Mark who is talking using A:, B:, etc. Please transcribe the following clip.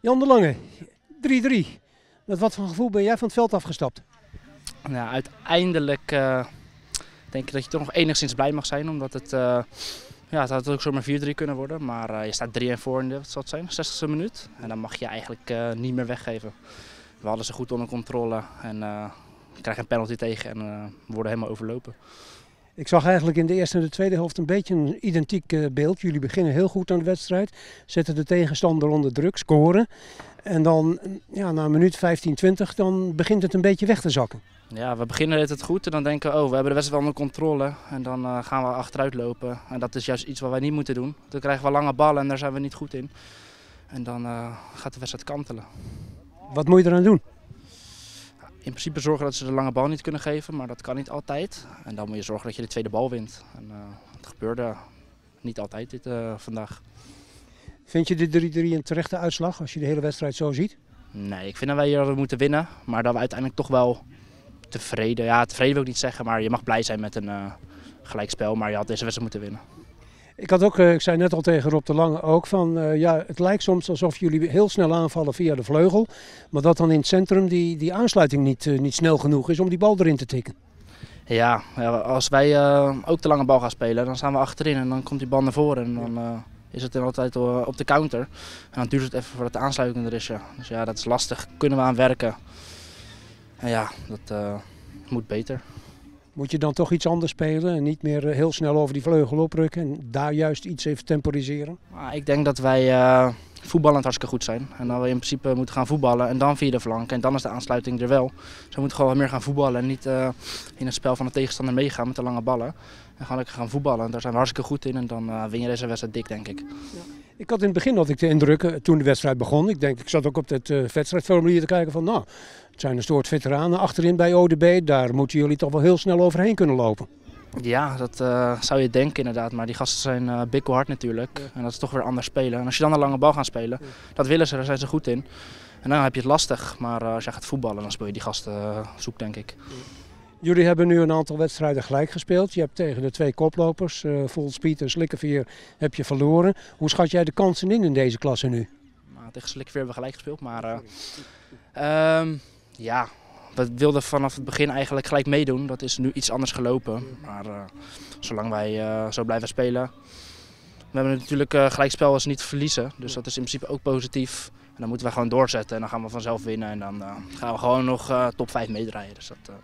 A: Jan de Lange, 3-3. Met wat voor gevoel ben jij van het veld afgestapt?
B: Nou, uiteindelijk uh, denk ik dat je toch nog enigszins blij mag zijn, omdat het, uh, ja, het had ook zomaar 4-3 kunnen worden. Maar uh, je staat 3 en voor in de, wat zal het zijn, 60e minuut. En dan mag je eigenlijk niet meer weggeven. We hadden ze goed onder controle en krijgen een penalty tegen en worden helemaal overlopen.
A: Ik zag eigenlijk in de eerste en de tweede helft een beetje een identiek beeld. Jullie beginnen heel goed aan de wedstrijd, zetten de tegenstander onder druk, scoren. En dan ja, na een minuut 15, 20, dan begint het een beetje weg te zakken.
B: Ja, we beginnen het goed en dan denken we, oh, we hebben de wedstrijd wel onder controle. En dan uh, gaan we achteruit lopen. En dat is juist iets wat wij niet moeten doen. Dan krijgen we lange ballen en daar zijn we niet goed in. En dan uh, gaat de wedstrijd kantelen.
A: Wat moet je eraan doen?
B: In principe zorgen dat ze de lange bal niet kunnen geven, maar dat kan niet altijd. En dan moet je zorgen dat je de tweede bal wint. En dat gebeurde niet altijd dit vandaag.
A: Vind je de 3-3 een terechte uitslag als je de hele wedstrijd zo ziet?
B: Nee, ik vind dat wij hier moeten winnen. Maar dat we uiteindelijk toch wel tevreden, ja tevreden wil ik niet zeggen, maar je mag blij zijn met een uh, gelijkspel. Maar je had deze wedstrijd moeten winnen.
A: Ik had ook, uh, ik zei net al tegen Rob de Lange ook van, uh, ja, het lijkt soms alsof jullie heel snel aanvallen via de vleugel. Maar dat dan in het centrum die, die aansluiting niet, niet snel genoeg is om die bal erin te tikken.
B: Ja, als wij ook de lange bal gaan spelen, dan staan we achterin en dan komt die bal naar voren. En dan, is het dan altijd op de counter. En dan duurt het even voordat de aansluiting er is. Ja. Dus ja, dat is lastig. Kunnen we aan werken. En ja, dat moet beter.
A: Moet je dan toch iets anders spelen en niet meer eh, heel snel over die vleugel oprukken en daar juist iets even temporiseren?
B: ik denk dat wij uh, voetballend hartstikke goed zijn. En dat we in principe moeten gaan voetballen en dan via de flank. En dan is de aansluiting er wel. Dus we moeten gewoon meer gaan voetballen en niet uh, in het spel van de tegenstander meegaan met de lange ballen. En gewoon lekker gaan voetballen. En daar zijn we hartstikke goed in en dan uh, win je deze wedstrijd dik, denk ik. Ja.
A: Ik had in het begin had ik de indruk, eh, toen de wedstrijd begon, ik denk, ik zat ook op het uh, wedstrijdformulier te kijken van, nou, het zijn een soort veteranen achterin bij ODB, daar moeten jullie toch wel heel snel overheen kunnen lopen.
B: Ja, dat uh, zou je denken inderdaad. Maar die gasten zijn uh, bikkelhard natuurlijk. En dat is toch weer anders spelen. En als je dan een lange bal gaat spelen, dat willen ze, daar zijn ze goed in. En dan heb je het lastig. Maar uh, als je gaat voetballen, dan speel je die gasten zoek, denk ik.
A: Jullie hebben nu een aantal wedstrijden gelijk gespeeld. Je hebt tegen de twee koplopers, Full Speed en Slikkerveer, heb je verloren. Hoe schat jij de kansen in in deze klasse nu?
B: Nou, tegen Slikkerveer hebben we gelijk gespeeld. Maar um, ja, we wilden vanaf het begin eigenlijk gelijk meedoen. Dat is nu iets anders gelopen. Maar uh, zolang wij uh, zo blijven spelen. We hebben natuurlijk uh, gelijkspel als niet verliezen. Dus dat is in principe ook positief. En dan moeten we gewoon doorzetten. En dan gaan we vanzelf winnen. En dan gaan we gewoon nog top 5 meedraaien. Dus dat,